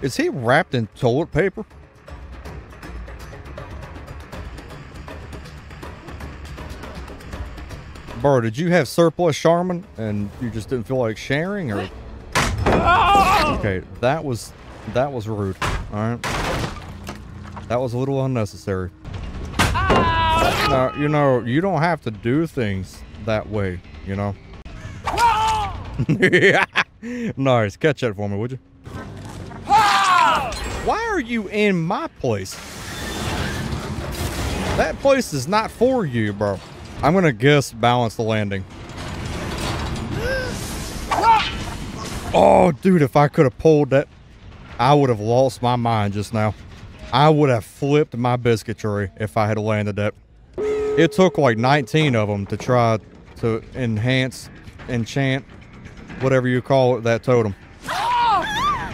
Is he wrapped in toilet paper? Bro, did you have surplus Charmin and you just didn't feel like sharing or ah! Okay, that was that was rude. Alright. That was a little unnecessary. Ah! Now, you know, you don't have to do things that way, you know? Ah! nice. Catch that for me, would you? Why are you in my place? That place is not for you, bro. I'm gonna guess balance the landing. Oh, dude, if I could have pulled that, I would have lost my mind just now. I would have flipped my biscuitry if I had landed that. It took like 19 of them to try to enhance, enchant, whatever you call it, that totem.